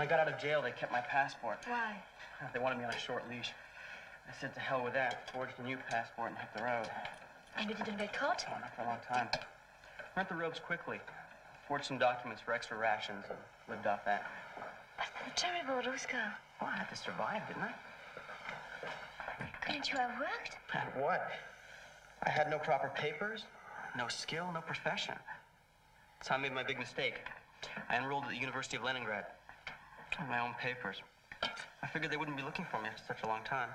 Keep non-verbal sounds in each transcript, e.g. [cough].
When I got out of jail, they kept my passport. Why? [sighs] They wanted me on a short leash. I said to hell with that, forged a new passport and hit the road. And you didn't get caught? Oh, not for a long time. Learned the ropes quickly. Forged some documents for extra rations and lived off that. That's terrible, Ruska. Well, I had to survive, didn't I? Couldn't you have worked? At what? I had no proper papers, no skill, no profession. So I made my big mistake. I enrolled at the University of Leningrad. Got my own papers. I figured they wouldn't be looking for me after such a long time.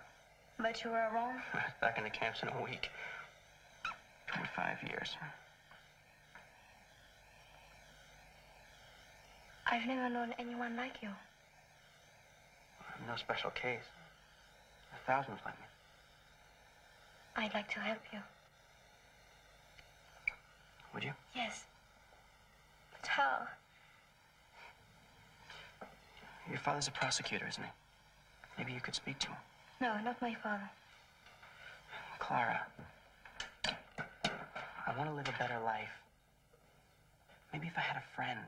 But you were wrong. [laughs] Back in the camps in a week. 25 years. I've never known anyone like you. I'm no special case. There are thousands like me. I'd like to help you. Would you? Yes. But how? Your father's a prosecutor, isn't he? Maybe you could speak to him. No, not my father. Clara, I want to live a better life. Maybe if I had a friend,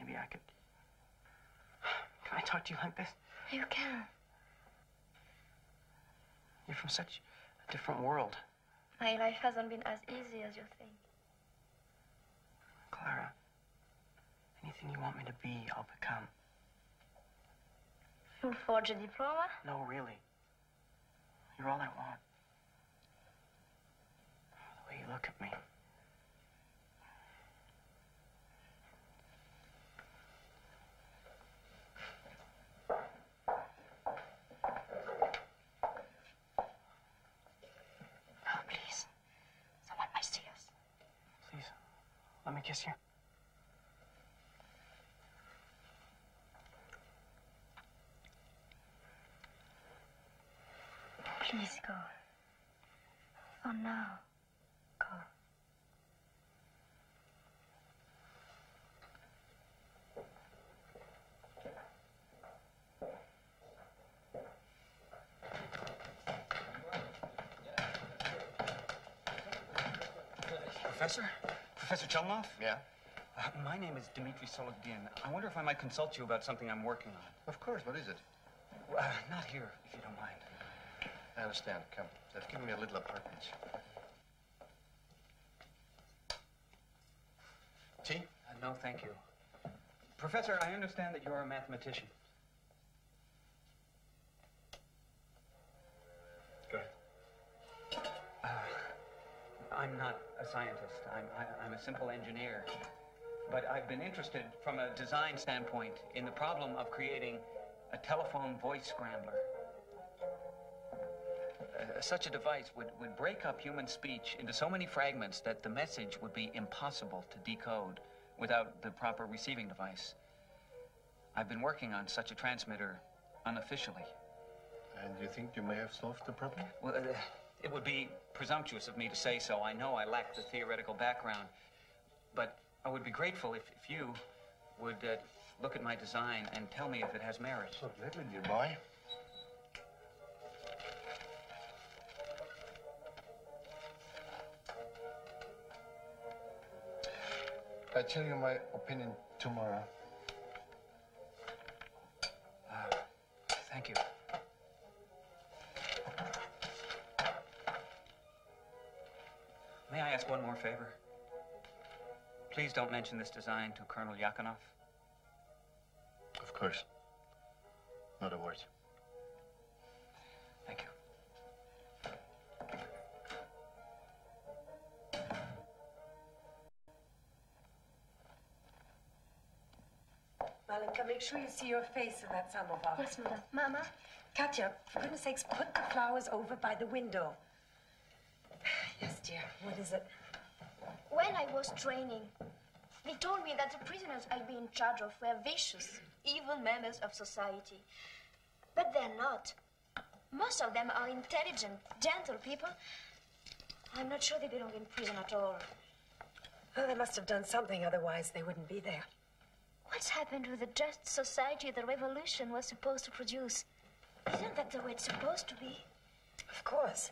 maybe I could. Can I talk to you like this? You can. You're from such a different world. My life hasn't been as easy as you think. Clara, anything you want me to be, I'll become. You forge a diploma? No, really. You're all I want. The way you look at me. Oh, please. Someone might see us. Please, let me kiss you. Please go. For now, go. Professor? Professor Chelnov? Yeah? Uh, my name is Dmitry Sologdin. I wonder if I might consult you about something I'm working on. Of course. What is it? Uh, not here, if you don't mind. I understand. Come. They've given me a little apartment. Tea? Uh, no, thank you. Professor, I understand that you're a mathematician. Go ahead. I'm not a scientist. I'm, I, I'm a simple engineer. But I've been interested from a design standpoint in the problem of creating a telephone voice scrambler. Uh, such a device would, would break up human speech into so many fragments that the message would be impossible to decode without the proper receiving device. I've been working on such a transmitter unofficially. And you think you may have solved the problem? Well, uh, it would be presumptuous of me to say so. I know I lack the theoretical background. But I would be grateful if, if you would uh, look at my design and tell me if it has merit. So gladly, dear boy. I'll tell you my opinion tomorrow. Ah, thank you. May I ask one more favor? Please don't mention this design to Colonel Yakunov. Of course. Not a word. Malenka, make sure you see your face in that samovar. Yes, madam. Mama? Katya, for goodness sakes, put the flowers over by the window. [sighs] Yes, dear. What is it? When I was training, they told me that the prisoners I'd be in charge of were vicious, evil members of society. But they're not. Most of them are intelligent, gentle people. I'm not sure they belong in prison at all. Well, they must have done something, otherwise they wouldn't be there. What's happened with the just society the revolution was supposed to produce? Isn't that the way it's supposed to be? Of course.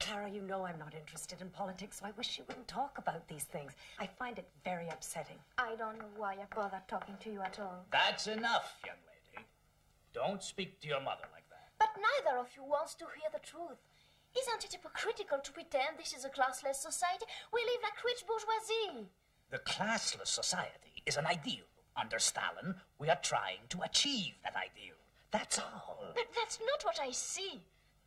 Clara, you know I'm not interested in politics, so I wish you wouldn't talk about these things. I find it very upsetting. I don't know why I bother talking to you at all. That's enough, young lady. Don't speak to your mother like that. But neither of you wants to hear the truth. Isn't it hypocritical to pretend this is a classless society? We live like rich bourgeoisie. The classless society is an ideal. Under Stalin, we are trying to achieve that ideal. That's all. But that's not what I see.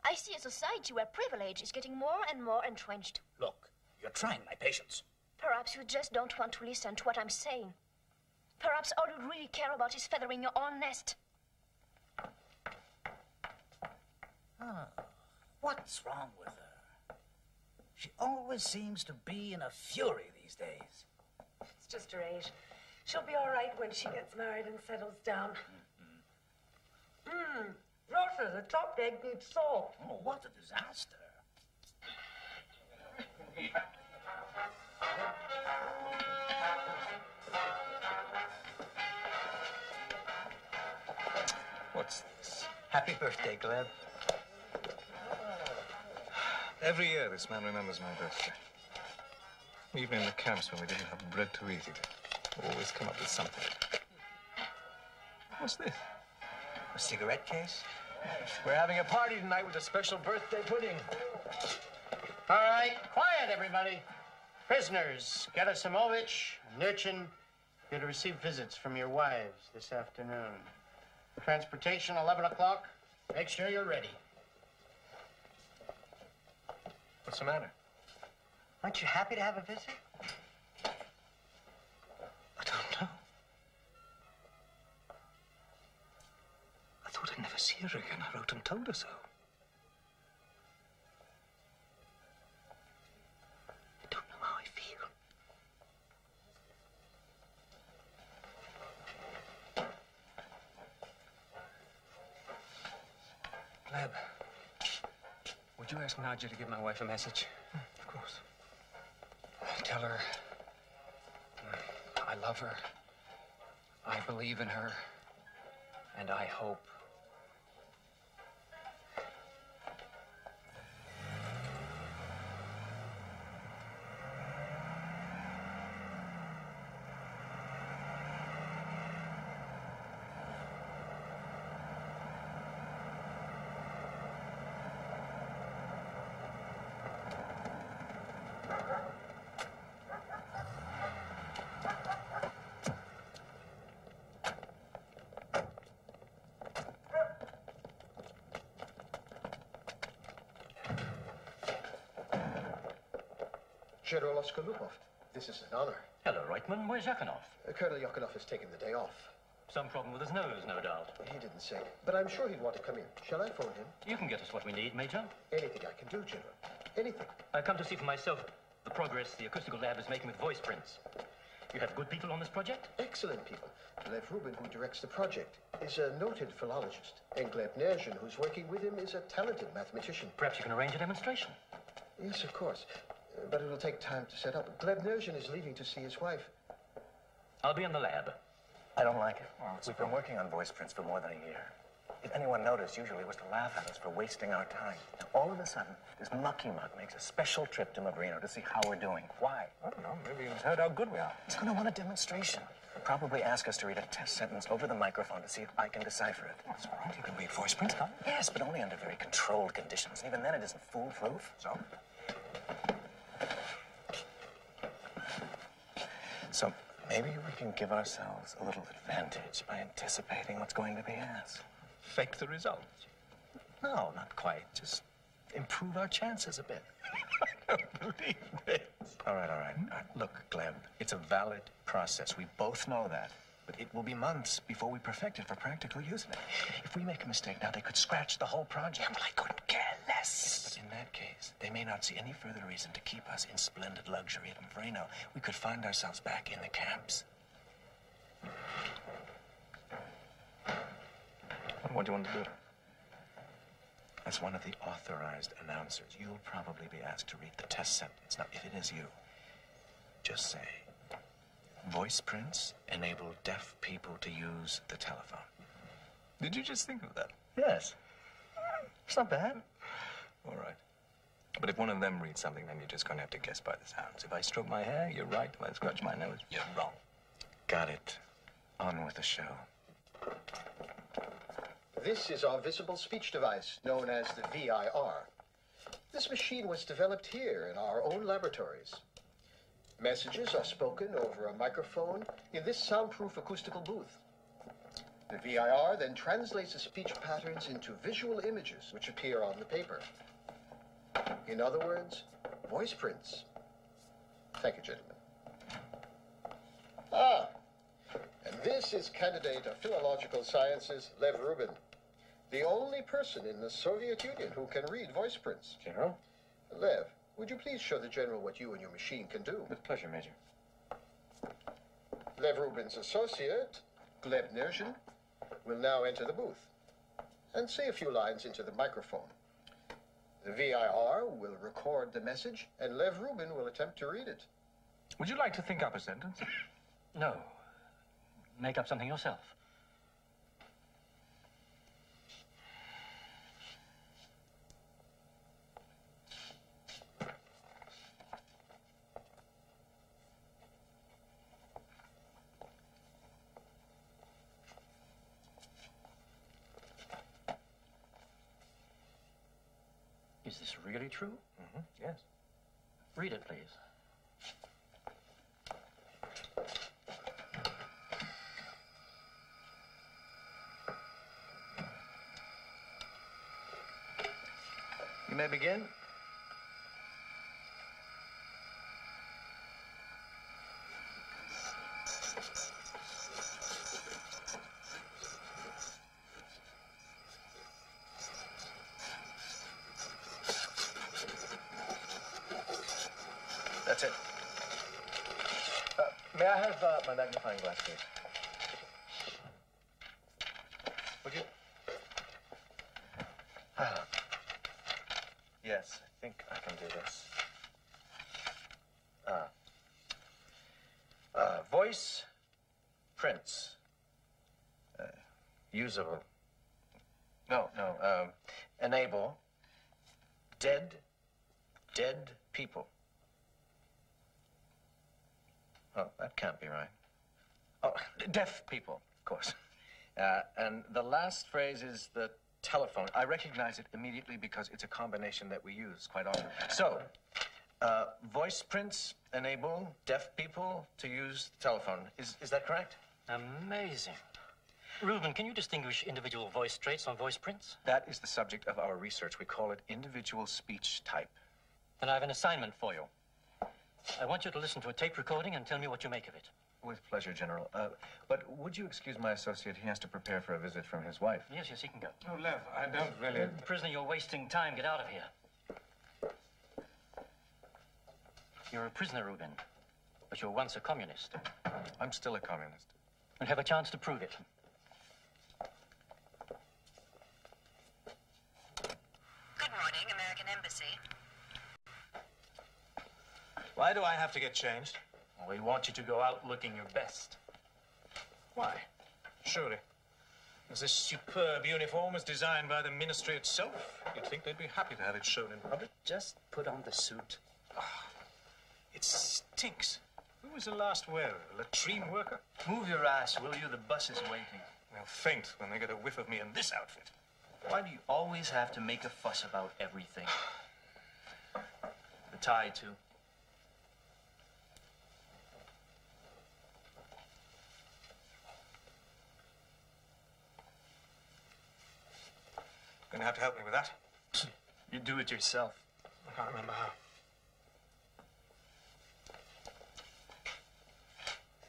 I see a society where privilege is getting more and more entrenched. Look, you're trying my patience. Perhaps you just don't want to listen to what I'm saying. Perhaps all you really care about is feathering your own nest. Oh, what's wrong with her? She always seems to be in a fury these days. It's just her age. She'll be all right when she gets married and settles down. Mmm. Rosa, the chopped egg needs salt. Oh, what a disaster. What's this? Happy birthday, Gleb. Every year, this man remembers my birthday. Even in the camps when we didn't have bread to eat, he'd always come up with something. What's this? A cigarette case? We're having a party tonight with a special birthday pudding. All right, quiet, everybody. Prisoners, Gerasimovich, Nerzhin, you're to receive visits from your wives this afternoon. Transportation, 11 o'clock. Make sure you're ready. What's the matter? Aren't you happy to have a visit? I don't know. I thought I'd never see her again. I wrote and told her so. I don't know how I feel. Would you ask Nadia to give my wife a message? Of course. Tell her mm, I love her, I believe in her, and I hope. General Oskolupov, this is an honor. Hello, Reitman. Where's Yakunov? Uh, Colonel Yakunov has taken the day off. Some problem with his nose, no doubt. He didn't say, but I'm sure he'd want to come in. Shall I phone him? You can get us what we need, Major. Anything I can do, General. Anything. I've come to see for myself the progress the acoustical lab is making with voice prints. You have good people on this project? Excellent people. Lev Rubin, who directs the project, is a noted philologist. And Gleb who's working with him, is a talented mathematician. Perhaps you can arrange a demonstration. Yes, of course. But it'll take time to set up. Gleb Nerzhin is leaving to see his wife. I'll be in the lab. I don't like it. We've been working on voice prints for more than a year. If anyone noticed, usually it was to laugh at us for wasting our time. Now, all of a sudden, this mucky muck makes a special trip to Mavrino to see how we're doing. Why? I don't know. Maybe he's heard how good we are. He's going to want a demonstration. He'll probably ask us to read a test sentence over the microphone to see if I can decipher it. That's all right. You can read voice prints, you? Yes, but only under very controlled conditions. Even then, it isn't foolproof. So? So maybe we can give ourselves a little advantage by anticipating what's going to be asked. Fake the result. No, not quite. Just improve our chances a bit. [laughs] I don't believe it. All right, all right. All right. Look, Gleb, it's a valid process. We both know that. But it will be months before we perfect it for practical use. If we make a mistake now, they could scratch the whole project. Well, I couldn't care less. But in that case, they may not see any further reason to keep us in splendid luxury at Mavrino. We could find ourselves back in the camps. What do you want to do? As one of the authorized announcers, you'll probably be asked to read the test sentence. Now, if it is you, just say, voice prints enable deaf people to use the telephone. Did you just think of that? Yes. It's not bad. All right. But if one of them reads something, then you're just going to have to guess by the sounds. If I stroke my hair, you're right. If I scratch my nose, you're wrong. Got it. On with the show. This is our visible speech device, known as the VIR. This machine was developed here in our own laboratories. Messages are spoken over a microphone in this soundproof acoustical booth. The VIR then translates the speech patterns into visual images which appear on the paper. In other words, voice prints. Thank you, gentlemen. Ah, and this is candidate of philological sciences, Lev Rubin, the only person in the Soviet Union who can read voice prints. General? Lev, would you please show the general what you and your machine can do? With pleasure, Major. Lev Rubin's associate, Gleb Nerzhin, will now enter the booth and say a few lines into the microphone. The VIR will record the message, and Lev Rubin will attempt to read it. Would you like to think up a sentence? No. Make up something yourself. Is true? Mm-hmm. Yes. Read it, please. You may begin. That's it. Uh, may I have uh, my magnifying glass, here. Would you? Ah. Yes, I think I can do this. Ah. Uh, voice prints. Uh, usable. No, no. Um, enable. Dead. Dead people. Oh, that can't be right. Oh, deaf people, of course. [laughs] Uh, and the last phrase is the telephone. I recognize it immediately because it's a combination that we use quite often. So, uh, voice prints enable deaf people to use the telephone. Is, is that correct? Amazing. Rubin, can you distinguish individual voice traits on voice prints? That is the subject of our research. We call it individual speech type. Then I have an assignment for you. I want you to listen to a tape recording and tell me what you make of it. With pleasure, General. Uh, but would you excuse my associate? He has to prepare for a visit from his wife. Yes, yes, he can go. Oh, Lev, I don't really. Prisoner, you're wasting time. Get out of here. You're a prisoner, Rubin. But you were once a communist. I'm still a communist. And have a chance to prove it. Good morning, American Embassy. Why do I have to get changed? We want you to go out looking your best. Why? Surely. As this superb uniform was designed by the ministry itself, you'd think they'd be happy to have it shown in public. Just put on the suit. Ah, it stinks. Who was the last wearer? A latrine worker? Move your ass, will you? The bus is waiting. They'll faint when they get a whiff of me in this outfit. Why do you always have to make a fuss about everything? [sighs] The tie, too. Gonna have to help me with that. [clears throat] You do it yourself. I can't remember how.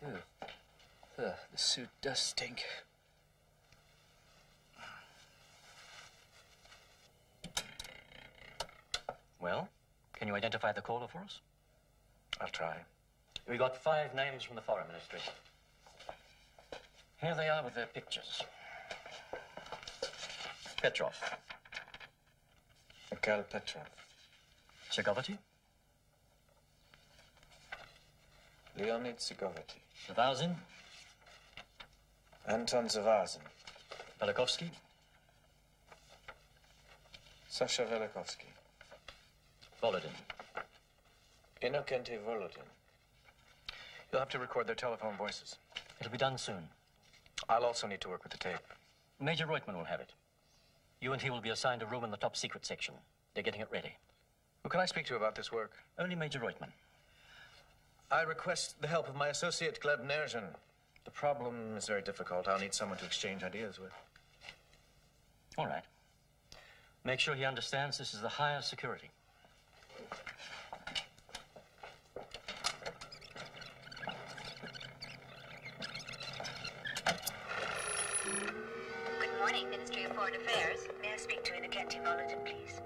Ugh. Ugh, the suit does stink. Well, can you identify the caller for us? I'll try. We got five names from the Foreign Ministry. Here they are with their pictures. Petrov. Mikhail Petrov. Tsegovity. Leonid Sigovity. Vazin. Anton Zavazin. Velikovsky. Sasha Velikovsky. Volodin. Inokente Volodin. You'll have to record their telephone voices. It'll be done soon. I'll also need to work with the tape. Major Reutman will have it. You and he will be assigned a room in the top secret section. They're getting it ready. Who can I speak to about this work? Only Major Reutman. I request the help of my associate, Gleb. The problem is very difficult. I'll need someone to exchange ideas with. All right. Make sure he understands this is the highest security. Good morning, Ministry of Foreign Affairs. May I speak to Inokenti Volodin, please?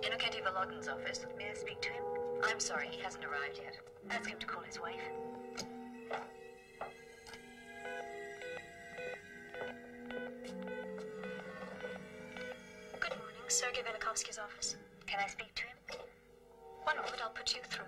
Inokenti Volodin's office. May I speak to him? I'm sorry, he hasn't arrived yet. Ask him to call his wife. Good morning, Sergei Velikovsky's office. Can I speak to him? One moment, I'll put you through.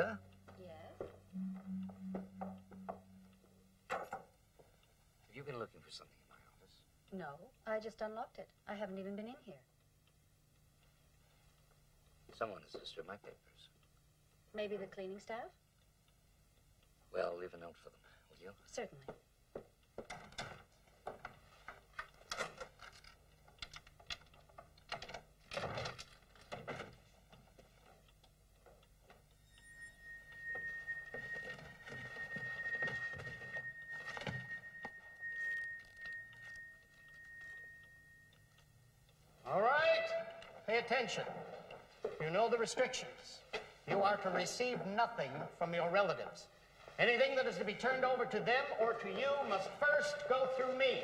Lisa? Yes? Have you been looking for something in my office? No, I just unlocked it. I haven't even been in here. Someone has disturbed my papers. Maybe the cleaning staff? Well, leave a note for them, will you? Certainly. All right, pay attention. You know the restrictions. You are to receive nothing from your relatives. Anything that is to be turned over to them or to you must first go through me.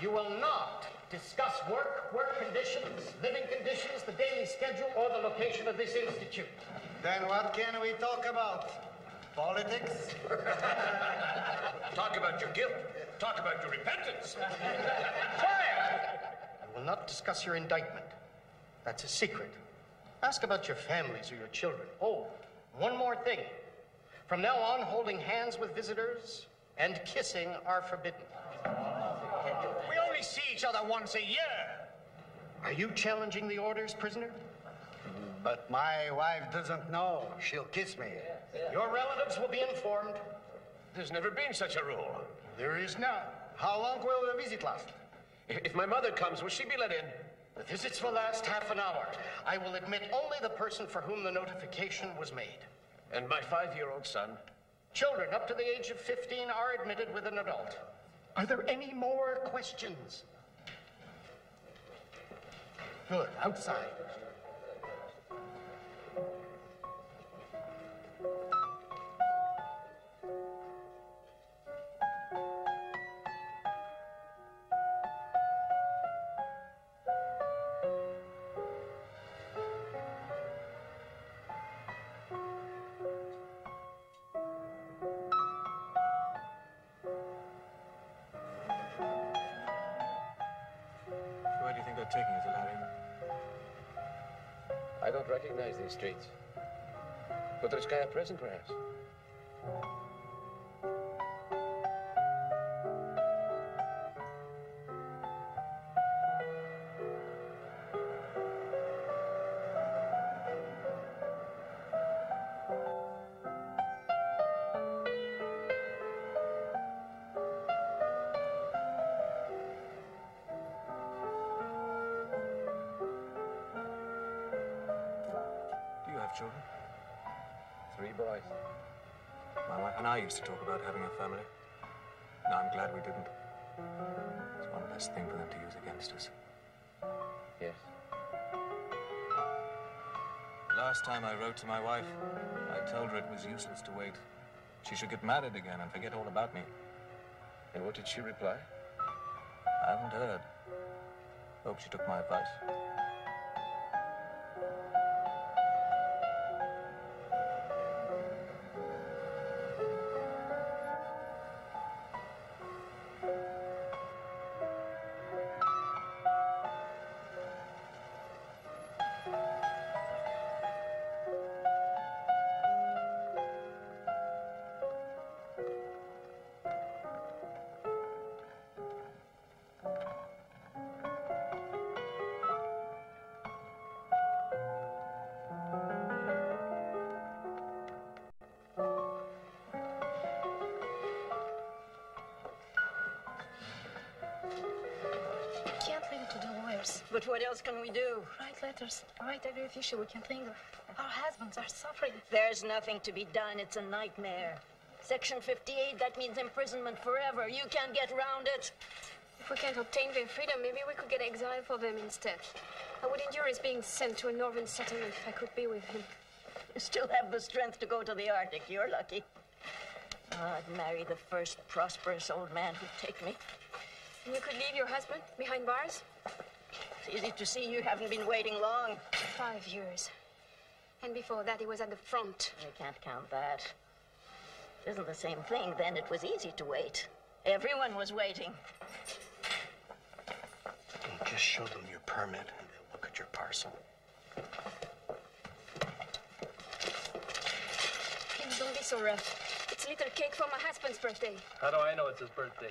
You will not discuss work, work conditions, living conditions, the daily schedule, or the location of this institute. Then what can we talk about? Politics? [laughs] Talk about your guilt. Talk about your repentance. [laughs] Quiet! I will not discuss your indictment. That's a secret. Ask about your families or your children. Oh, one more thing. From now on, holding hands with visitors and kissing are forbidden. We only see each other once a year. Are you challenging the orders, prisoner? But my wife doesn't know. She'll kiss me. Your relatives will be informed. There's never been such a rule. There is none. How long will the visit last? If my mother comes, will she be let in? The visits will last half an hour. I will admit only the person for whom the notification was made. And my five-year-old son? Children up to the age of 15 are admitted with an adult. Are there any more questions? Good. Outside. These streets. Kudryskaya prison, perhaps. Used to talk about having a family. Now I'm glad we didn't. It's one less thing for them to use against us. Yes. Last time I wrote to my wife, I told her it was useless to wait. She should get married again and forget all about me. And what did she reply? I haven't heard. Hope she took my advice. Else can we do? Write letters. Write every official we can think of. Our husbands are suffering. There's nothing to be done. It's a nightmare. Section 58, that means imprisonment forever. You can't get round it. If we can't obtain their freedom, maybe we could get exile for them instead. I would endure his being sent to a northern settlement if I could be with him. You still have the strength to go to the Arctic. You're lucky. Oh, I'd marry the first prosperous old man who'd take me. And you could leave your husband behind bars? It's easy to see you haven't been waiting long. Five years. And before that, he was at the front. You can't count that. It isn't the same thing. Then it was easy to wait. Everyone was waiting. Just show them your permit and they'll look at your parcel. Please don't be so rough. It's a little cake for my husband's birthday. How do I know it's his birthday?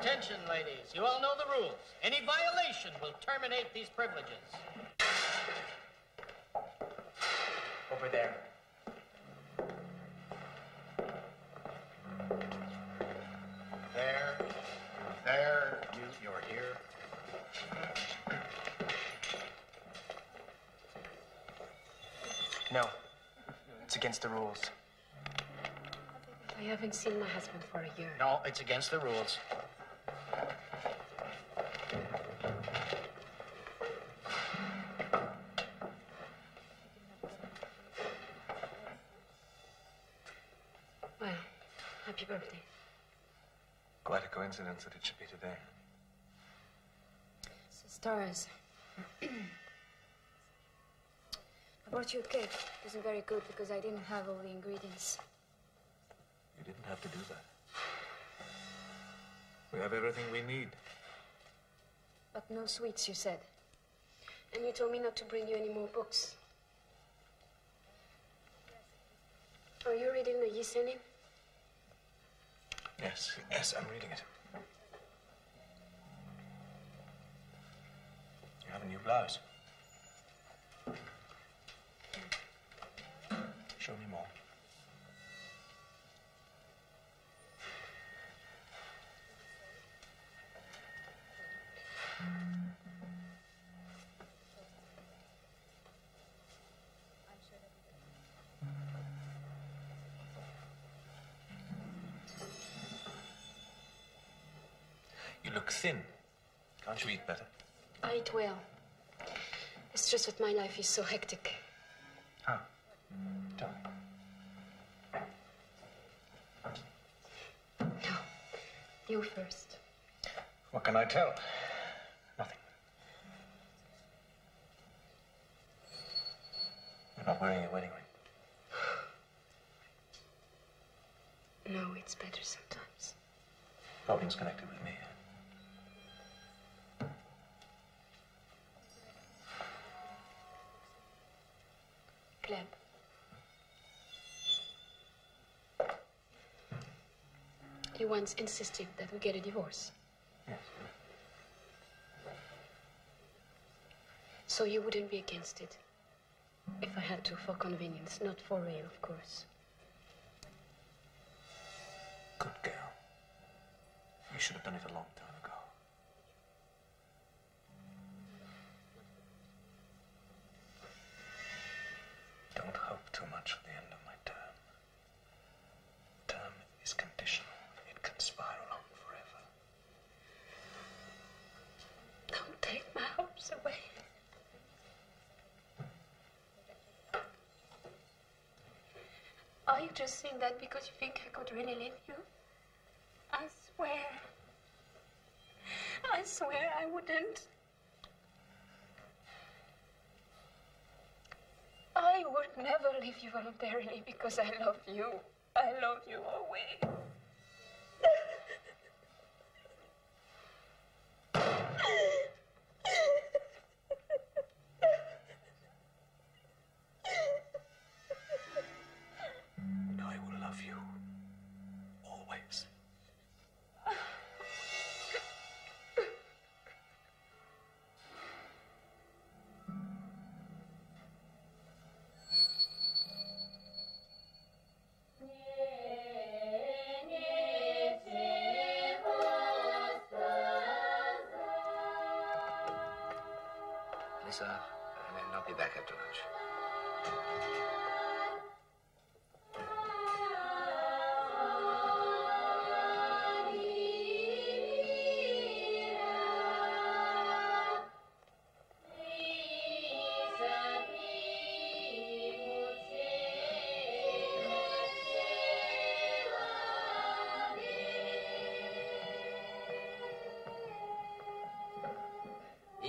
Attention, ladies. You all know the rules. Any violation will terminate these privileges. Over there. There. There. You, you're here. No. It's against the rules. I haven't seen my husband for a year. No, it's against the rules. Coincidence that it should be today. Stars. [clears throat] I brought you a cake. It wasn't very good because I didn't have all the ingredients. You didn't have to do that. We have everything we need. But no sweets, you said. And you told me not to bring you any more books. Are you reading the Yesenin? Yes, yes, I'm reading it. Have new blouse. Show me more. You look thin. Can't you eat better? I eat well. It's just that my life is so hectic. How? Tell me. You first. What can I tell? Nothing. You're not wearing your wedding ring. No, it's better sometimes. Problems connected with me. Gleb. You once insisted that we get a divorce. Yes. So you wouldn't be against it? If I had to, for convenience, not for real, of course. Good girl. You should have done it a long time ago. Don't hope too much for the end of my term. Term is conditional. It can spiral on forever. Don't take my hopes away. Are you just saying that because you think I could really leave you? I swear. I swear I wouldn't. I would never leave you voluntarily because I love you. I love you always.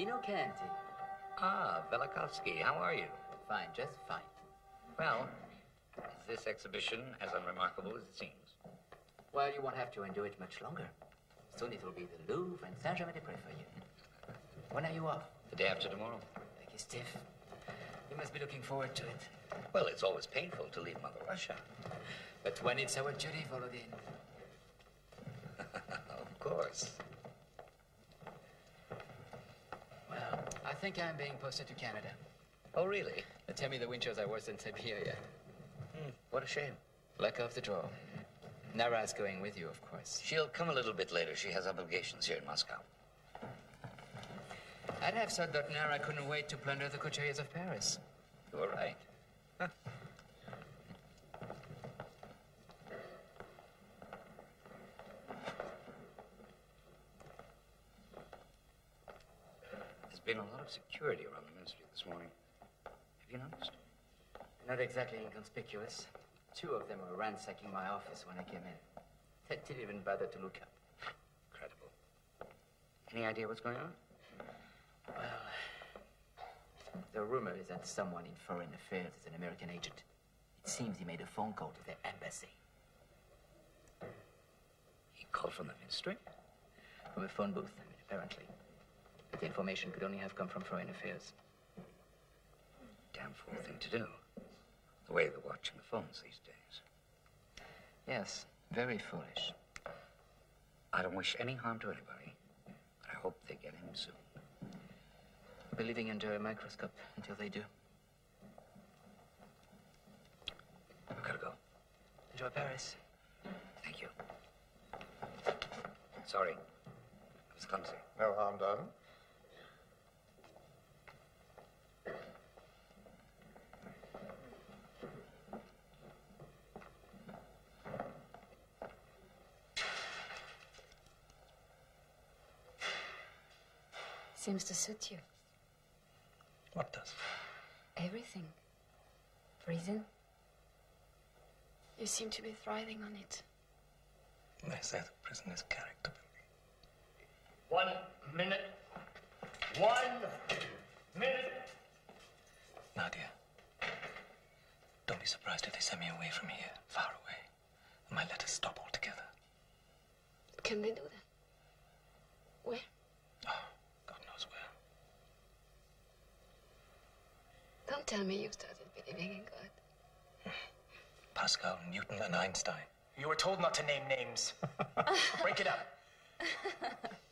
Innocenti. Ah, Velikovsky, how are you? Fine, just fine. Well, is this exhibition as unremarkable as it seems? Well, you won't have to endure it much longer. Soon it will be the Louvre and Saint-Germain-des-Prés for you. When are you off? The day after tomorrow. Lucky stiff. You must be looking forward to it. Well, it's always painful to leave Mother Russia. But when it's our duty, Volodin. [laughs] of course. Well, I think I'm being posted to Canada. Oh, really? They tell me the winters are worse than Siberia. Hmm, what a shame. Luck of the draw. Nara's going with you, of course. She'll come a little bit later. She has obligations here in Moscow. I'd have said that Nara couldn't wait to plunder the couturiers of Paris. You were right. Huh. There's been a lot of security around the ministry this morning. Have you noticed? Not exactly inconspicuous. Two of them were ransacking my office when I came in. They didn't even bother to look up. Incredible. Any idea what's going on? Well, the rumor is that someone in foreign affairs is an American agent. It seems he made a phone call to their embassy. He called from the ministry? From a phone booth, apparently. The information could only have come from foreign affairs. Damn fool thing to do. The way they're watching the phones these days. Yes, very foolish. I don't wish any harm to anybody. But I hope they get him soon. We'll be living under a microscope until they do. I've got to go. Enjoy Paris. Thank you. Sorry. I was clumsy. No harm done. Seems to suit you. What does? Everything. Prison. You seem to be thriving on it. They say the prison is character One minute. One minute. Nadia, don't be surprised if they send me away from here, far away. And my letters stop altogether. Can they do that? Where? God knows where. Don't tell me you started believing in God. Pascal, Newton, and Einstein. You were told not to name names. [laughs] Break it up. [laughs]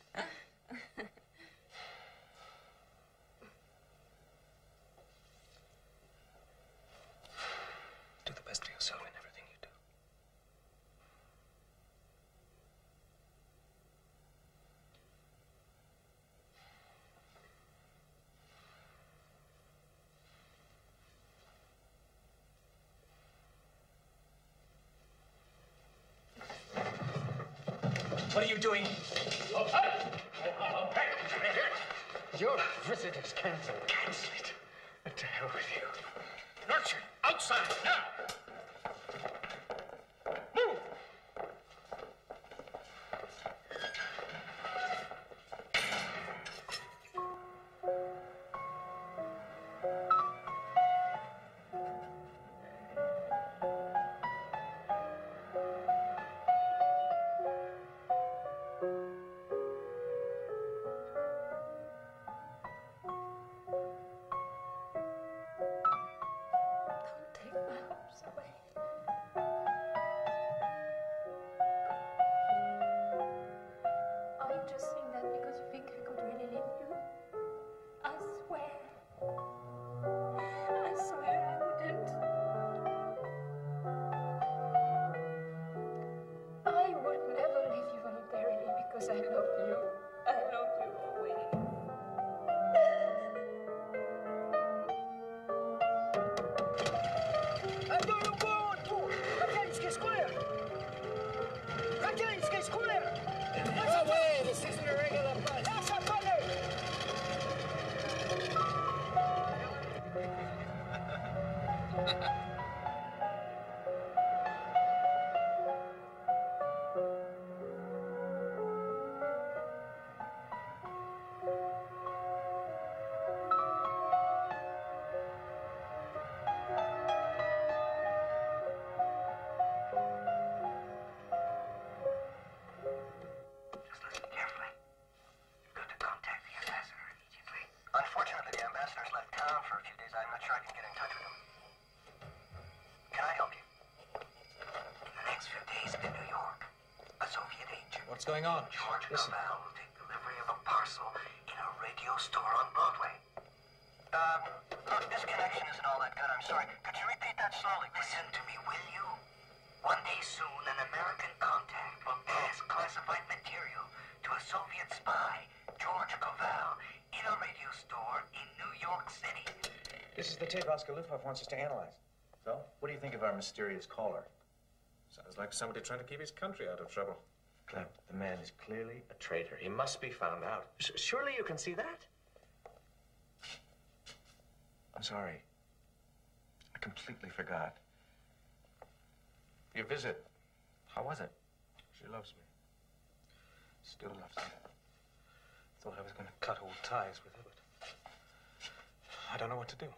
going on? George Listen. Cavell, will take delivery of a parcel in a radio store on Broadway. Uh, look, this connection isn't all that good. I'm sorry. Could you repeat that slowly, please? Listen to me, will you? One day soon, an American contact will pass classified material to a Soviet spy, George Cavell, in a radio store in New York City. This is the tape Oskolupov wants us to analyze. So, what do you think of our mysterious caller? Sounds like somebody trying to keep his country out of trouble. The man is clearly a traitor. He must be found out. Sh- surely you can see that? I'm sorry. I completely forgot. Your visit, how was it? She loves me. Still loves me. Thought I was going to cut all ties with her, but I don't know what to do.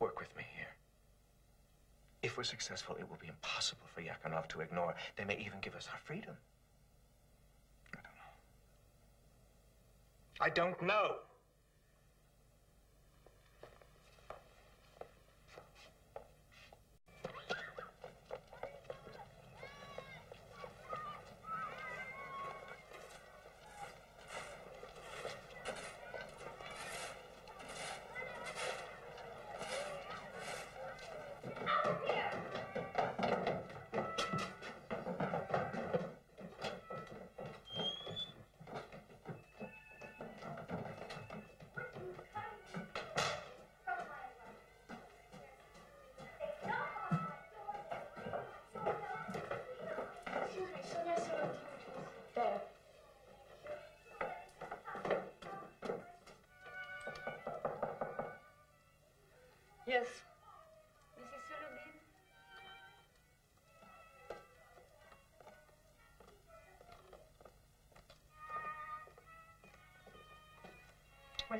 Work with me here. If we're successful, it will be impossible for Yakunov to ignore. They may even give us our freedom. I don't know.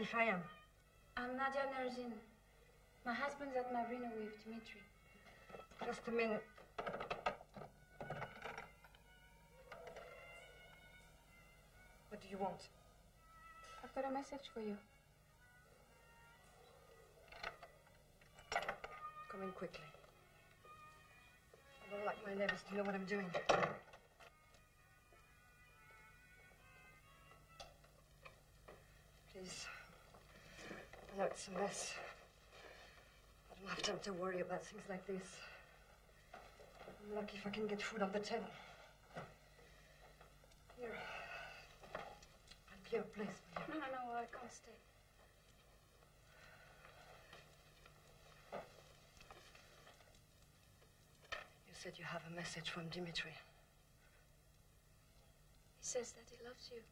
If I am? I'm Nadia Nerzhin. My husband's at Mavrino with Dmitri. Just a minute. What do you want? I've got a message for you. Come in quickly. I don't like my neighbors to know what I'm doing. It's a mess. I don't have time to worry about things like this. I'm lucky if I can get food on the table. Here. I'll be your place. No, no, no, I can't stay. You said you have a message from Dimitri. He says that he loves you.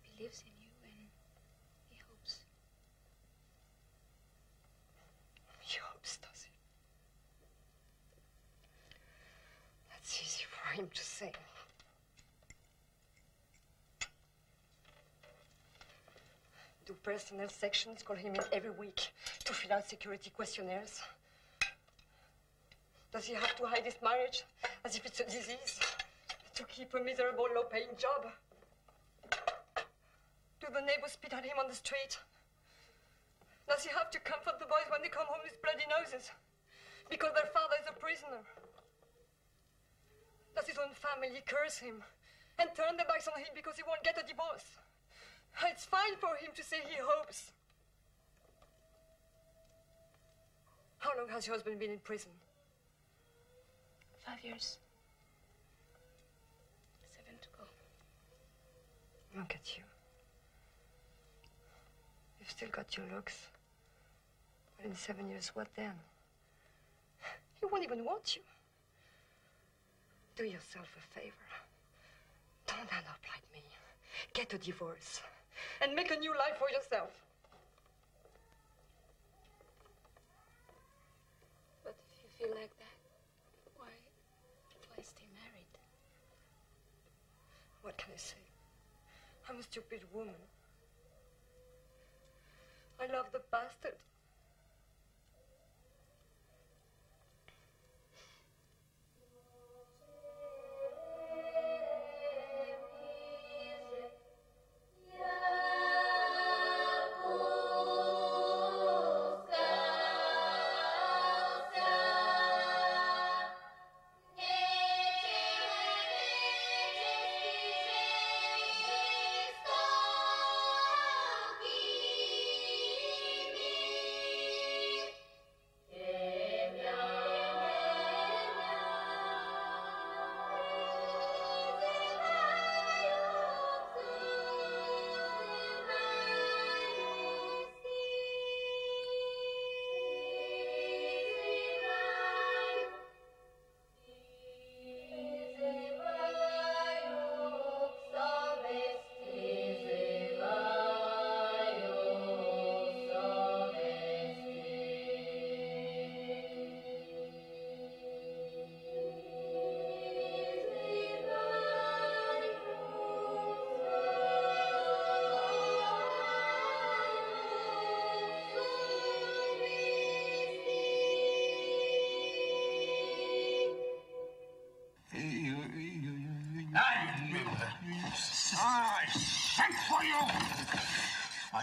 He believes in you and he hopes. He hopes, does he? That's easy for him to say. Do personnel sections call him in every week to fill out security questionnaires? Does he have to hide his marriage as if it's a disease? To keep a miserable, low paying job? Do the neighbors spit at him on the street? Does he have to comfort the boys when they come home with bloody noses? Because their father is a prisoner? Does his own family curse him and turn their backs on him because he won't get a divorce? It's fine for him to say he hopes. How long has your husband been in prison? Five years. Seven to go. Look at you. You've still got your looks. But in seven years, what then? He won't even want you. Do yourself a favor. Don't end up like me. Get a divorce and make a new life for yourself. But if you feel like that, why, why stay married? What can I say? I'm a stupid woman. I love the bastard.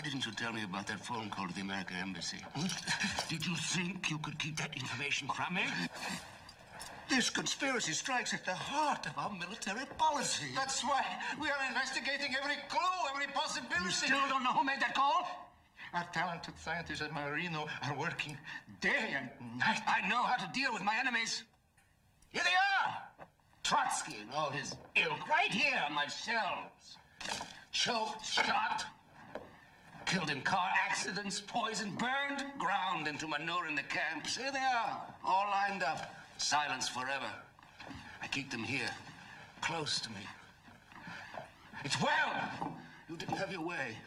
Didn't you tell me about that phone call to the American Embassy? Hmm? Did you think you could keep that information from me? This conspiracy strikes at the heart of our military policy. That's why we are investigating every clue, every possibility. You still don't know who made that call? Our talented scientists at Mavrino are working day and night. I know how to deal with my enemies. Here they are! Trotsky and all his ilk, right here on my shelves. Choked, shot, killed in car accidents, poisoned, burned, ground into manure in the camps. Here they are, all lined up. Silence forever. I keep them here, close to me. It's well. You didn't have your way.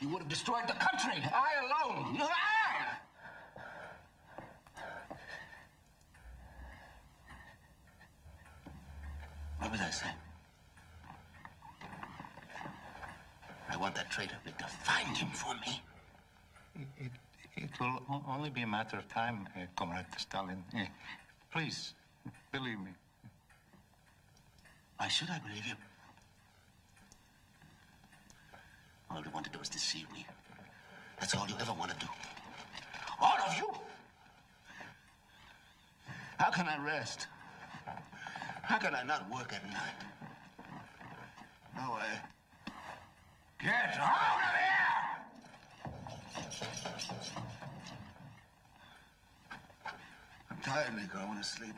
You would have destroyed the country. I alone. No, I. What was I saying? Want that traitor Victor. Find him for me. It, it will only be a matter of time, uh, Comrade Stalin. Uh, please, believe me. Why should I believe you? All you want to do is deceive me. That's all you ever want to do. All of you! How can I rest? How can I not work at night? No way. Get out of here! I'm tired, Nico. I want to sleep.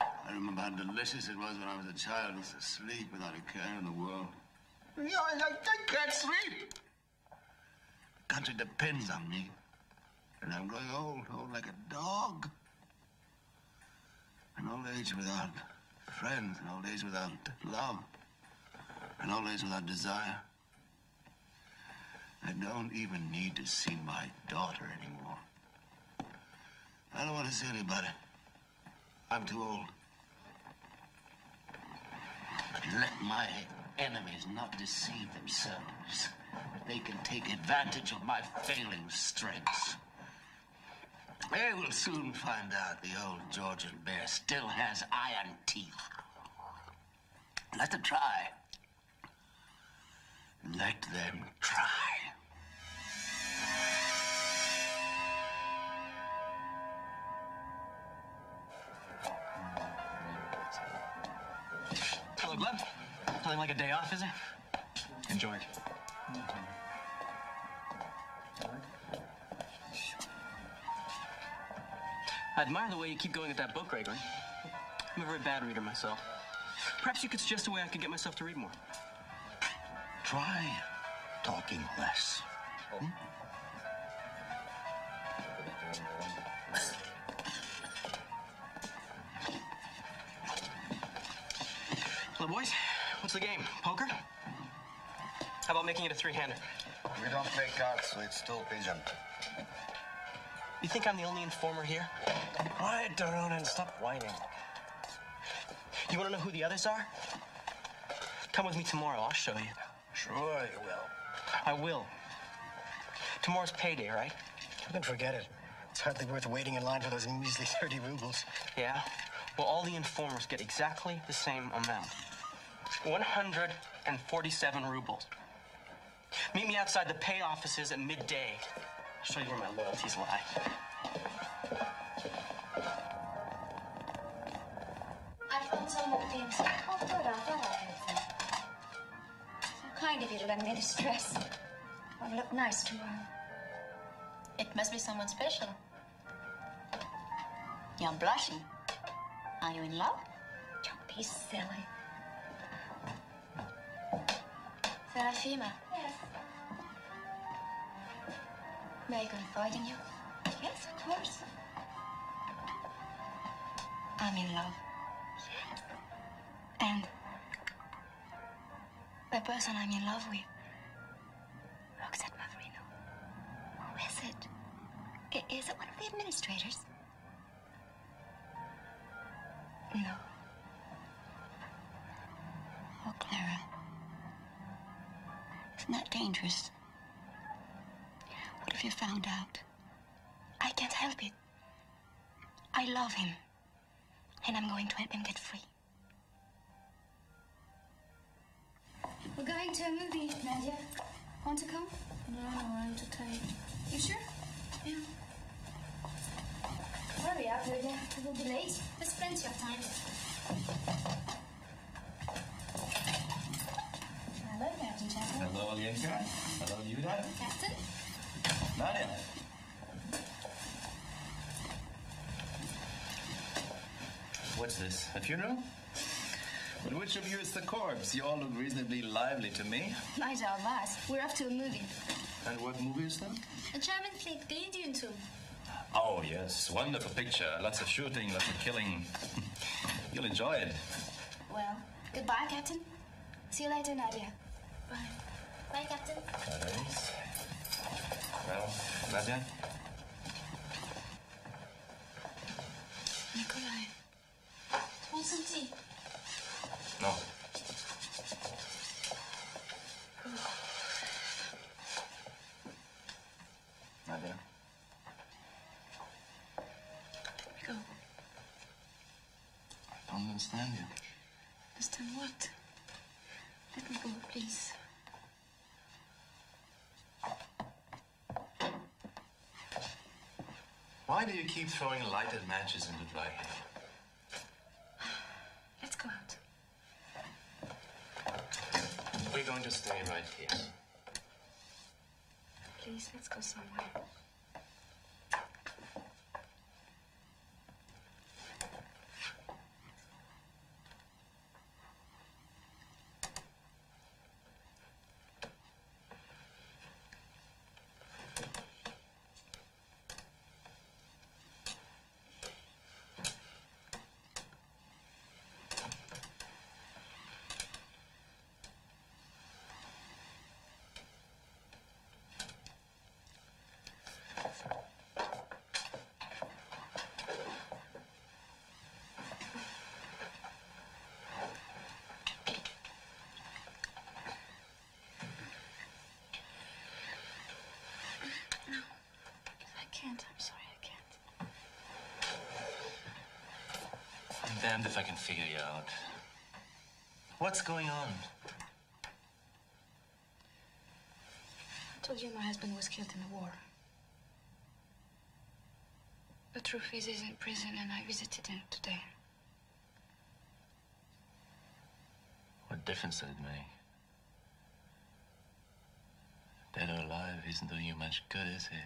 I remember how delicious it was when I was a child. Just to sleep without a care in the world. You know, I, I can't sleep. The country depends on me. And I'm growing old, old like a dog. An old age without friends, an old age without love, an old age without desire. I don't even need to see my daughter anymore. I don't want to see anybody. I'm too old. But let my enemies not deceive themselves. They can take advantage of my failing strengths. They will soon find out the old Georgian bear still has iron teeth. Let them try. Let them try. Hello, Gleb. Nothing like a day off, is it? Enjoy it. I admire the way you keep going with that book, Gregory. I'm a very bad reader myself. Perhaps you could suggest a way I could get myself to read more. Try talking less. Hmm? Hello, boys. What's the game? Poker? How about making it a three-hander? We don't play cards, so it's still pigeon. You think I'm the only informer here? Quiet, Daron, and stop whining. You want to know who the others are? Come with me tomorrow. I'll show you. Sure you will. I will. Tomorrow's payday, right? You can forget it. It's hardly worth waiting in line for those measly [laughs] 30 rubles. Yeah? Well, all the informers get exactly the same amount 147 rubles. Meet me outside the pay offices at midday. I'll show you where my loyalties lie. Kind of you to let me dress? I'll look nice tomorrow. It must be someone special. You're blushing. Are you in love? Don't be silly. Serafima, Yes. may I confide in you? Yes, of course. I'm in love. And the person I'm in love with, Roxette Mavrino. Who is it? Is it one of the administrators? No. Oh, Clara. Isn't that dangerous? What if you found out? I can't help it. I love him. And I'm going to help him get free. We're going to a movie, Nadia. Want to come? No, I'm too tired. You sure? Yeah. Hurry up, Lydia. We will be late. There's plenty of time. Hello, Captain Chapel. Hello, Yenka. Hello, Yuda. Captain? Nadia. What's this? A funeral? But which of you is the corpse? You all look reasonably lively to me. Neither of us. We're off to a movie. And what movie is that? A German flick, The Indian Tomb. Oh, yes. Wonderful picture. Lots of shooting, lots of killing. [laughs] You'll enjoy it. Well, goodbye, Captain. See you later, Nadia. Bye. Bye, Captain. Thanks. Well, Nadia? Nikolai. Some tea? No. Nadia? Go. I don't understand you. Understand what? Let me go, please. Why do you keep throwing lighted matches into dry hay? Let's go out. Right here. Please, let's go somewhere. I can't. I'm sorry, I can't. I'm damned if I can figure you out. What's going on? I told you my husband was killed in the war. The truth is, he's in prison, and I visited him today. What difference does it make? Dead or alive, isn't doing you much good, is he?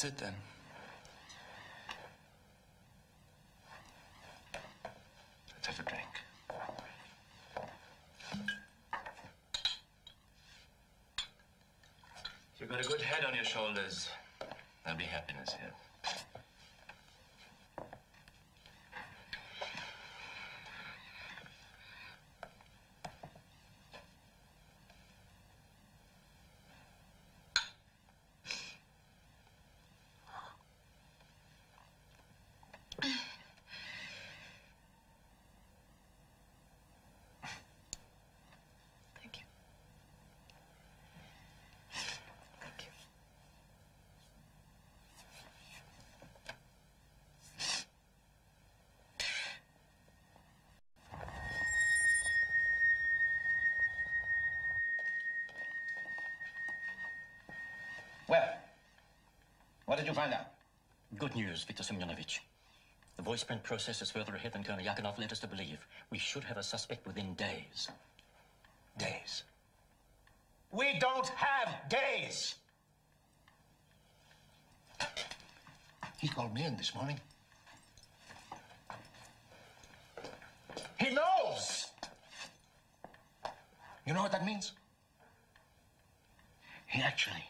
That's it then. Let's have a drink. You've got a good head on your shoulders. There'll be happiness here. Did you find out? Good news, Viktor Semyonovich. The voice print process is further ahead than Colonel Yakunov led us to believe. We should have a suspect within days. Days. We don't have days. He called me in this morning. He knows. You know what that means? He actually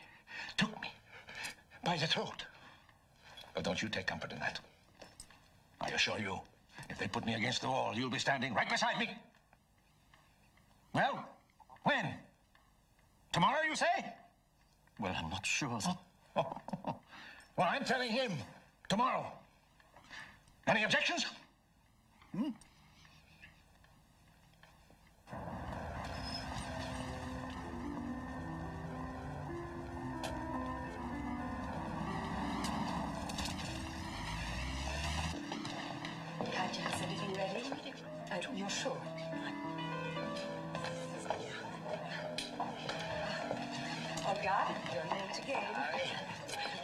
by the throat. But don't you take comfort in that. I assure you, if they put me against the wall, you'll be standing right beside me. Well, when? Tomorrow, you say? Well, I'm not sure. [laughs] well, I'm telling him tomorrow. Any objections? Hmm? Olga, you're late again.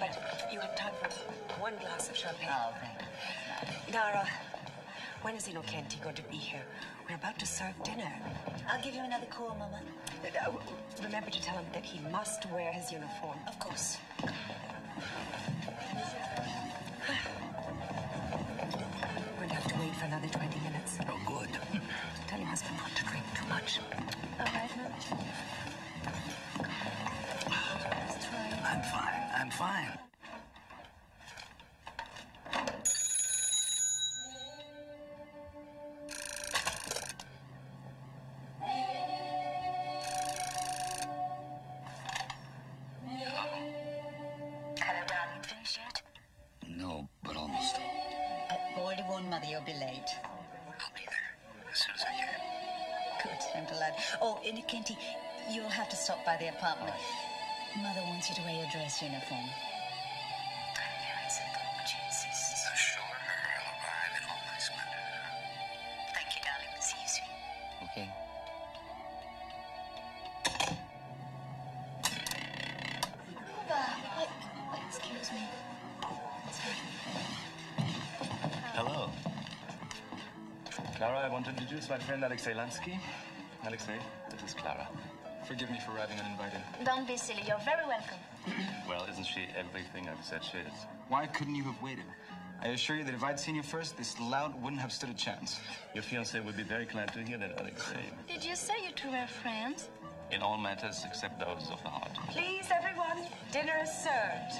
But you have time for one glass of champagne. Oh, thank you. Nara, when is Innocenti going to be here? We're about to serve dinner. I'll give you another call, Mama. Uh, remember to tell him that he must wear his uniform. Of course. We're going to have to wait for another 20 minutes. Oh, good. Tell your husband not to drink too much. All right, Mama. Already warned Mother you'll be late. I'll be there as soon as I can. Good, I'm delighted. Oh, and Kenty, you'll have to stop by the apartment. Mother wants you to wear your dress uniform. Assure her I'll arrive in all my splendor. Thank you, darling. See you soon. Okay. Wait, wait, excuse me. Hello. Clara, I want to introduce my friend Alexei Lansky. Alexei, this is Clara. Forgive me for arriving uninvited. Don't be silly. You're very welcome. Well, isn't she everything I've said she is? Why couldn't you have waited? I assure you that if I'd seen you first, this lout wouldn't have stood a chance. Your fiancé would be very glad to hear that, Alexei. Did you say you two were friends? In all matters except those of the heart. Please, everyone, dinner is served.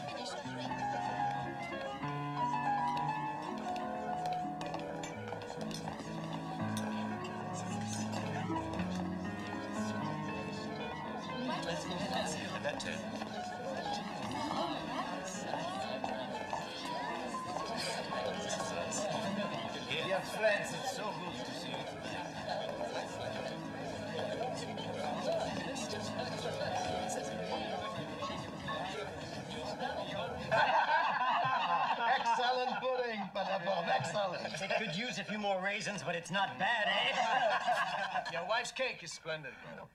Use a few more raisins, but it's not bad, eh? [laughs] Your wife's cake is splendid.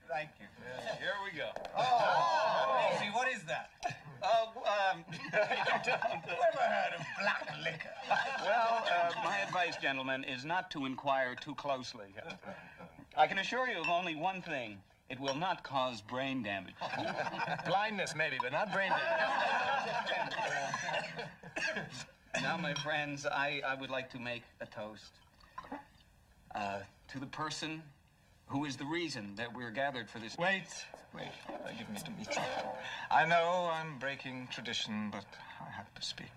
Thank you. Here we go. Oh. Daisy, what is that? [laughs] Oh, um, [laughs] Whoever heard of black liquor? Well, uh, my advice, gentlemen, is not to inquire too closely. I can assure you of only one thing. It will not cause brain damage. Blindness, maybe, but not brain now, my friends, I, I would like to make a toast uh, to the person who is the reason that we're gathered for this. Wait, wait. Uh, give me Dmitri. I know I'm breaking tradition, but I have to speak.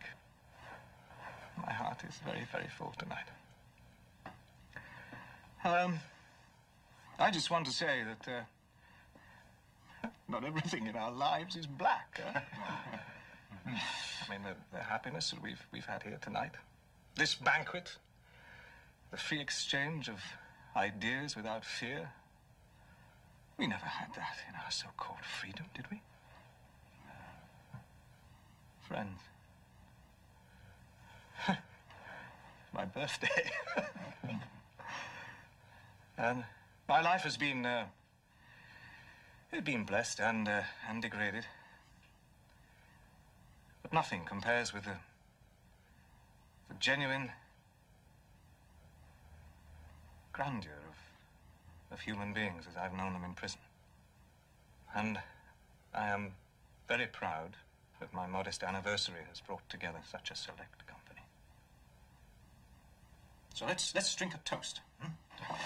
My heart is very, very full tonight. Um, I just want to say that uh, not everything in our lives is black. Huh? [laughs] [sighs] I mean, the, the happiness that we've we've had here tonight, this banquet, the free exchange of ideas without fear. We never had that in our so-called freedom, did we? [sighs] Friends. [laughs] My birthday. [laughs] and my life has been, uh, it's been blessed and, uh, and degraded. Nothing compares with the, the genuine grandeur of, of human beings as I've known them in prison. And I am very proud that my modest anniversary has brought together such a select company. So let's let's drink a toast hmm?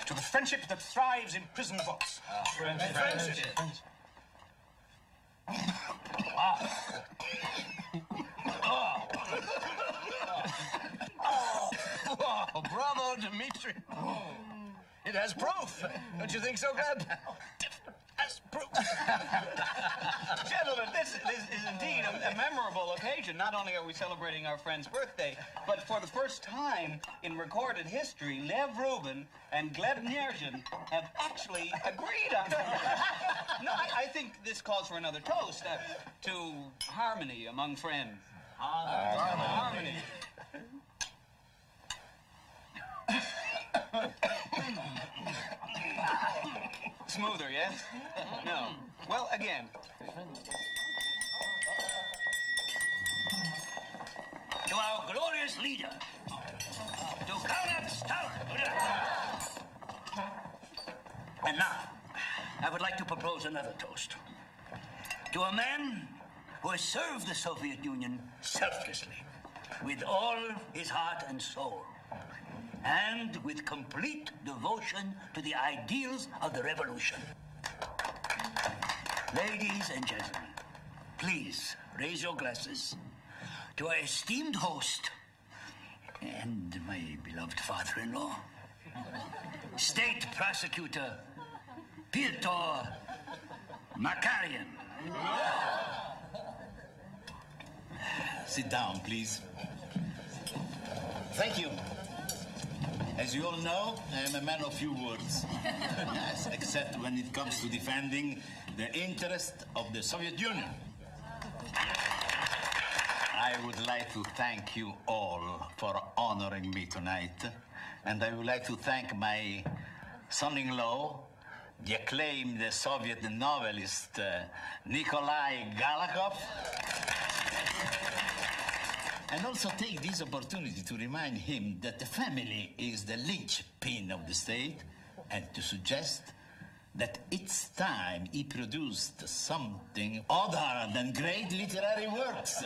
to the friendship that thrives in prison vaults. friendship. Friendship. Ah. Oh, bravo, Dmitri. It has proof. Don't you think so, Gleb? Has proof. Gentlemen, this, this is indeed a, a memorable occasion. Not only are we celebrating our friend's birthday, but for the first time in recorded history, Lev Rubin and Gleb Nerzhin have actually agreed on something. no, I, I think this calls for another toast uh, to harmony among friends. Harmony. Smoother, yes? No. Well, again. To our glorious leader, to Count Stalin. And now, I would like to propose another toast. To a man who has served the Soviet Union selflessly, with all his heart and soul, and with complete devotion to the ideals of the revolution. Ladies and gentlemen, please raise your glasses to our esteemed host and my beloved father-in-law, State Prosecutor Pyotr Makarian. Sit down, please. Thank you. As you all know, I am a man of few words. yes, except when it comes to defending the interest of the Soviet Union. I would like to thank you all for honoring me tonight. And I would like to thank my son-in-law, the acclaimed Soviet novelist uh, Nikolai Galakov. And also take this opportunity to remind him that the family is the linchpin of the state and to suggest that it's time he produced something other than great literary works.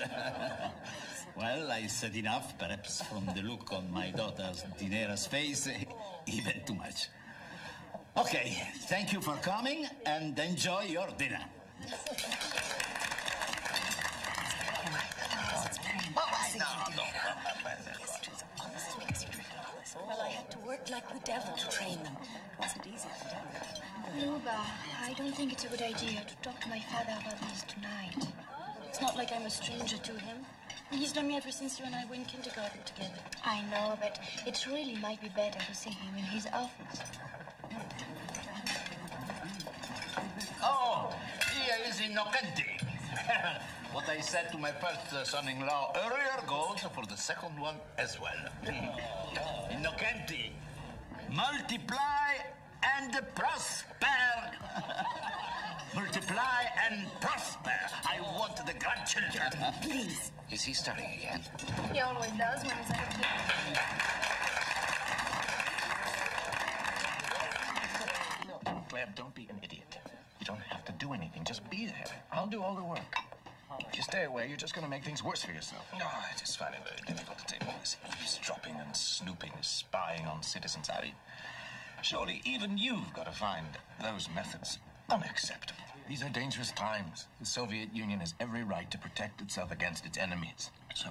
[laughs] well, I said enough, perhaps from the look on my daughter's Dinera's face, [laughs] even too much. Okay, thank you for coming and enjoy your dinner. Well, I had to work like the devil to train them. It wasn't easy for them. Luba, I don't think it's a good idea to talk to my father about this tonight. It's not like I'm a stranger to him. He's known me ever since you and I were in kindergarten together. I know, but it really might be better to see him in his office. Oh, here is Innocenti. [laughs] what I said to my first uh, son-in-law earlier goes for the second one as well. [laughs] Innocenti, multiply and prosper. [laughs] multiply and prosper. I want the grandchildren. Please. Is he starting again? He always does when he's at a Gleb, don't be an idiot. You don't have to do anything. Just be there. I'll do all the work. If you stay away, you're just going to make things worse for yourself. No, I just find it very difficult to take all this eavesdropping and snooping, spying on citizens. I, Surely even you've got to find those methods unacceptable. These are dangerous times. The Soviet Union has every right to protect itself against its enemies. So,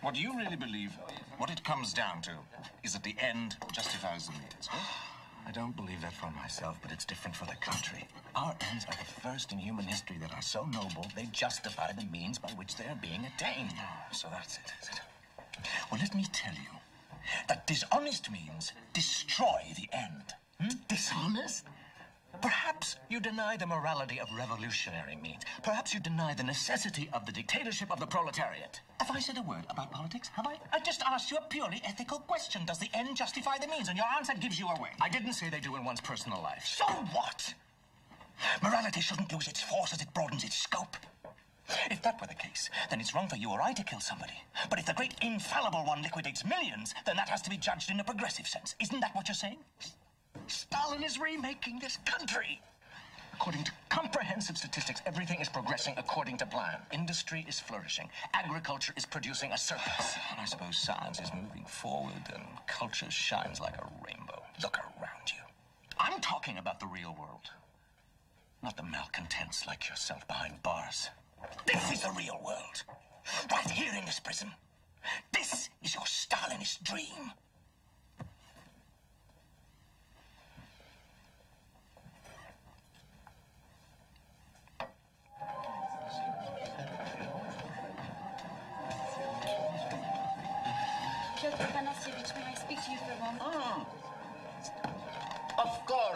what do you really believe, what it comes down to, is that the end justifies the means? I don't believe that for myself, but it's different for the country. Our ends are the first in human history that are so noble, they justify the means by which they are being attained. So that's it, is it? Well, let me tell you that dishonest means destroy the end. Hmm? Dishonest? Perhaps you deny the morality of revolutionary means. Perhaps you deny the necessity of the dictatorship of the proletariat. Have I said a word about politics? Have I? I just asked you a purely ethical question. Does the end justify the means? And your answer gives you away. I didn't say they do in one's personal life. So what? Morality shouldn't lose its force as it broadens its scope. If that were the case, then it's wrong for you or I to kill somebody. But if the great infallible one liquidates millions, then that has to be judged in a progressive sense. Isn't that what you're saying? Stalin is remaking this country. According to comprehensive statistics, everything is progressing according to plan. Industry is flourishing. Agriculture is producing a surplus. And I suppose science is moving forward and culture shines like a rainbow. Look around you. I'm talking about the real world, not the malcontents like yourself behind bars. This is the real world. Right here in this prison. This is your Stalinist dream.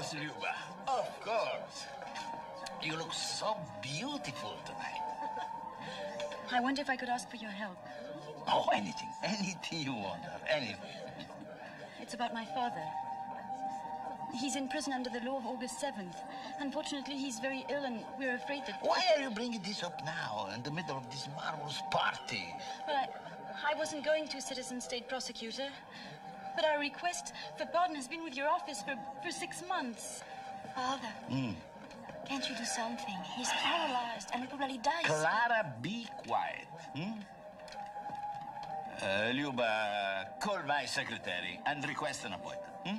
Course, Luba. Of course. You look so beautiful tonight. I wonder if I could ask for your help. Oh, anything. Anything you want. Anything. It's about my father. He's in prison under the law of August 7th. Unfortunately, he's very ill, and we're afraid that. Why are you bringing this up now, in the middle of this marvelous party? Well, I, I wasn't going to, Citizen State Prosecutor. But our request for pardon has been with your office for, for six months. Father, Hmm. can't you do something? He's paralyzed and will probably die. Clara, be quiet. Hmm? Uh, Luba, call my secretary and request an appointment. Hmm?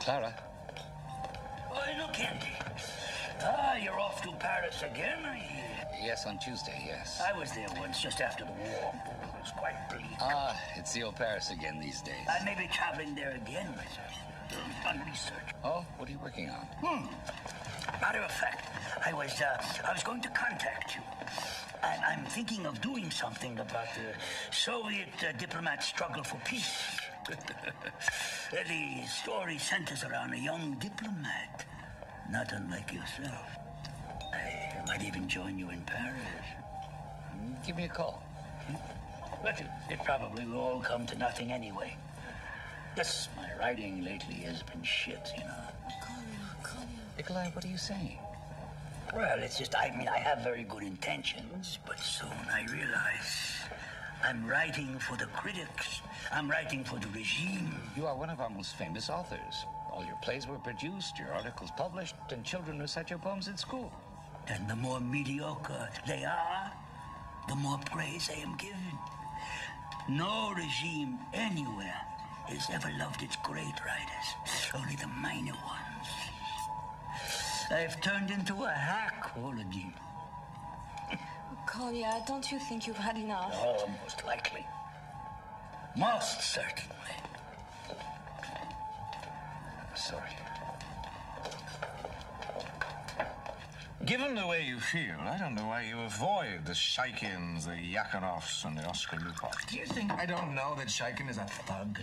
Clara. Again, I hear. Yes, on Tuesday, yes. I was there once, just after the war. It was quite bleak. Ah, it's the old Paris again these days. I may be traveling there again myself. On research. Oh, what are you working on? Hmm. Matter of fact, I was uh, I was going to contact you. I'm, I'm thinking of doing something about the Soviet uh, diplomat struggle for peace. [laughs] the story centers around a young diplomat, not unlike yourself. I might even join you in Paris. Hmm? Give me a call. Hmm? But it, it probably will all come to nothing anyway. Yes, my writing lately has been shit, you know. Nikolai, what are you saying? Well, it's just, I mean, I have very good intentions, but soon I realize I'm writing for the critics. I'm writing for the regime. You are one of our most famous authors. All your plays were produced, your articles published, and children recite your poems at school. And the more mediocre they are, the more praise I am given. No regime anywhere has ever loved its great writers, only the minor ones. I've turned into a hack, all of you. Kolya, don't you think you've had enough? Oh, most likely. Most certainly. Sorry. Given the way you feel, I don't know why you avoid the Shaikins, the Yakunovs, and the Oskolupovs. Do you think I don't know that Shaikin is a thug?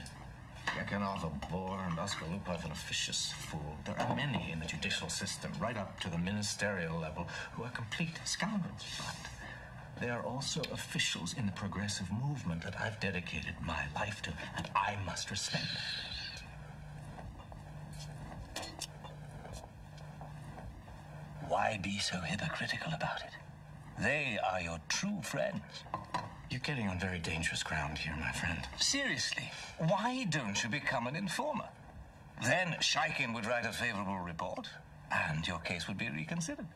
Yakunov a bore, and Oskolupov an officious fool. There are many in the judicial system, right up to the ministerial level, who are complete scoundrels. But they are also officials in the progressive movement that I've dedicated my life to, and I must respect. Why be so hypocritical about it? They are your true friends. You're getting on very dangerous ground here, my friend. Seriously, why don't you become an informer? Then Shaikin would write a favorable report, and your case would be reconsidered.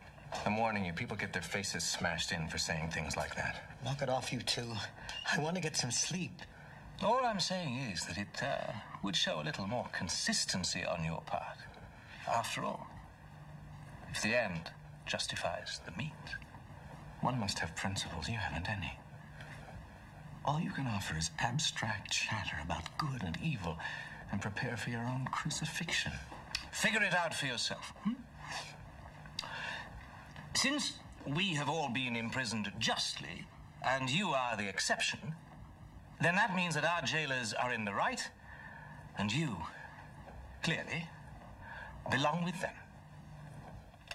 I'm warning you, people get their faces smashed in for saying things like that. Knock it off, you two. I want to get some sleep. All I'm saying is that it uh, would show a little more consistency on your part. After all, if the end justifies the means. One must have principles. You haven't any. All you can offer is abstract chatter about good and evil and prepare for your own crucifixion. Figure it out for yourself. Hmm? Since we have all been imprisoned justly, and you are the exception, then that means that our jailers are in the right, and you, clearly, belong with them.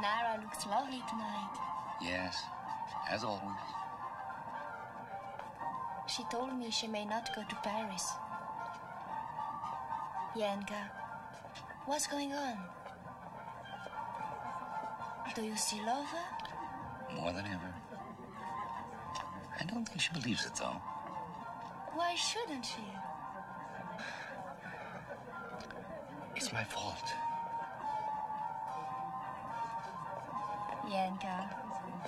Nara looks lovely tonight. Yes, as always. She told me she may not go to Paris. Yanka, what's going on? Do you still love her? More than ever. I don't think she believes it, though. Why shouldn't she? It's my fault. Yanka,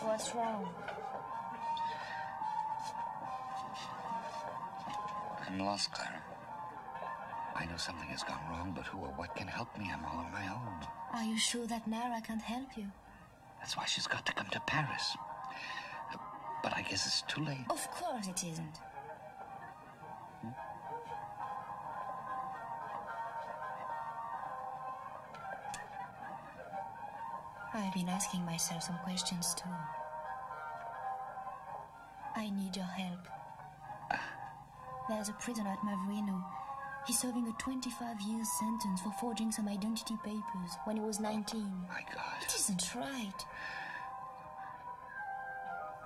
what's wrong? I'm lost, Clara. I know something has gone wrong, but who or what can help me? I'm all on my own. Are you sure that Nara can't help you? That's why she's got to come to Paris. But I guess it's too late. Of course it isn't. I've been asking myself some questions too. I need your help. There's a prisoner at Mavrino. He's serving a 25 years sentence for forging some identity papers when he was 19. My God. It isn't right.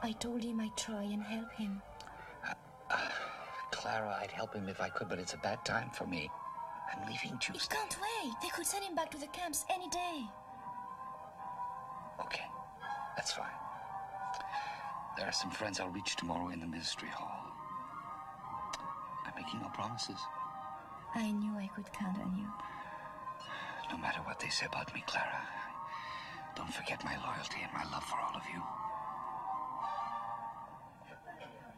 I told him I'd try and help him. Clara, I'd help him if I could, but it's a bad time for me. I'm leaving He Tuesday. can't wait. They could send him back to the camps any day. Okay, that's fine. There are some friends I'll reach tomorrow in the ministry hall. I'm making no promises. I knew I could count on you. No matter what they say about me, Clara, don't forget my loyalty and my love for all of you.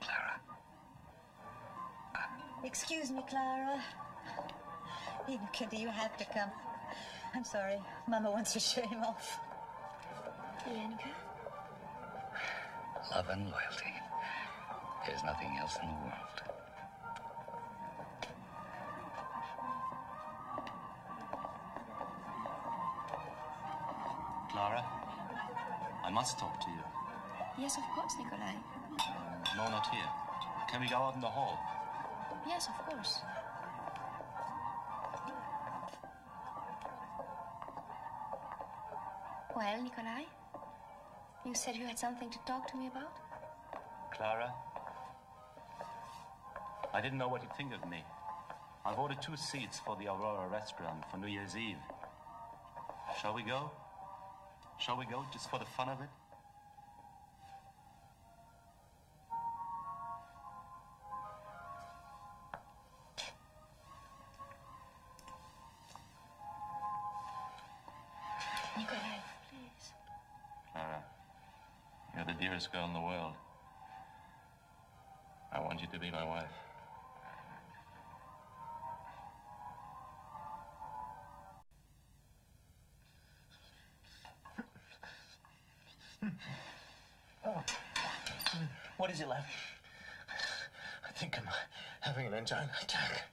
Clara. Excuse me, Clara. Inca, do you have to come? I'm sorry. Mama wants to show him off. Bianca? Love and loyalty. There's nothing else in the world. Clara, I must talk to you. Yes, of course, Nikolai. No, not here. Can we go out in the hall? Yes, of course. Well, Nikolai? You said you had something to talk to me about? Clara, I didn't know what you'd think of me. I've ordered two seats for the Aurora restaurant for New Year's Eve. Shall we go? Shall we go just for the fun of it? Dearest girl in the world. I want you to be my wife. [laughs] What is it, Lev? I think I'm having an angina attack.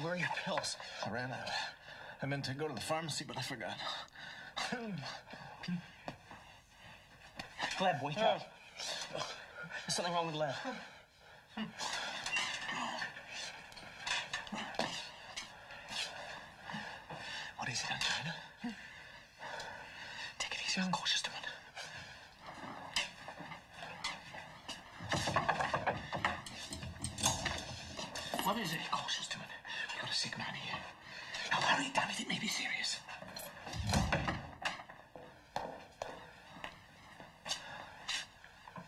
Where are your pills? I ran out. I meant to go to the pharmacy, but I forgot. Gleb, wake up. There's something wrong with Lev. What is it, angina? Take it easy, Uncle Schusterman. What is it? Uncle Schusterman. We got a sick man here. Now hurry, damn it, it may be serious.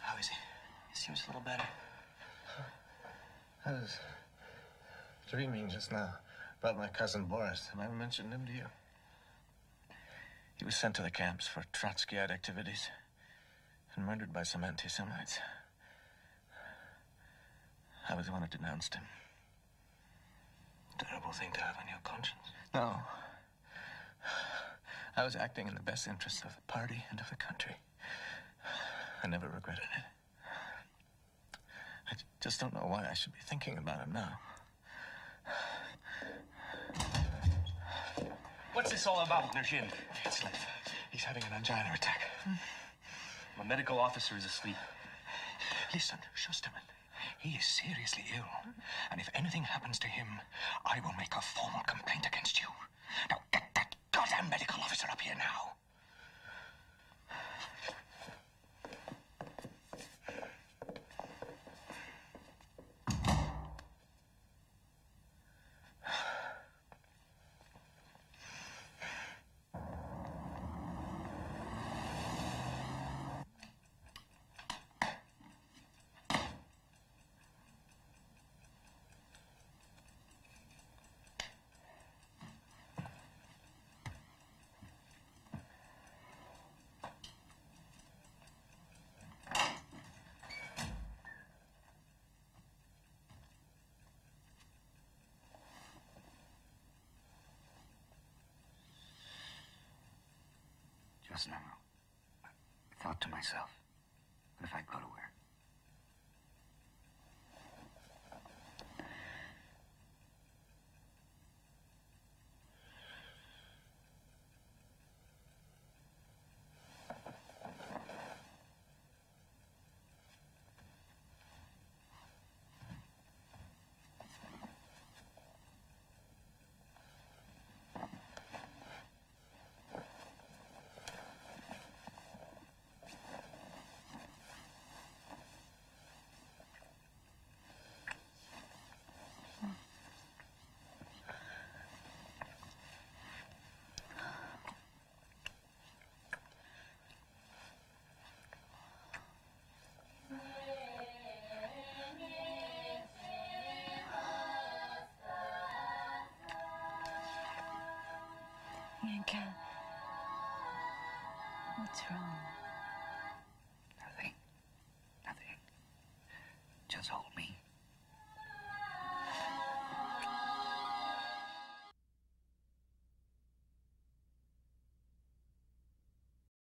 How is he? He seems a little better. I was dreaming now about my cousin Boris. Have I mentioned him to you? He was sent to the camps for Trotskyite activities and murdered by some anti Semites. I was the one who denounced him. Terrible thing to have on your conscience. No. I was acting in the best interests of the party and of the country. I never regretted it. I just don't know why I should be thinking about him now. What's this all about, Nerzhin? It's he's having an angina attack. Hmm. My medical officer is asleep. Listen, Schusterman. He is seriously ill. And if anything happens to him, I will make a formal complaint against you. Now get that goddamn medical officer up here now. Just now, I thought to myself, what if I go to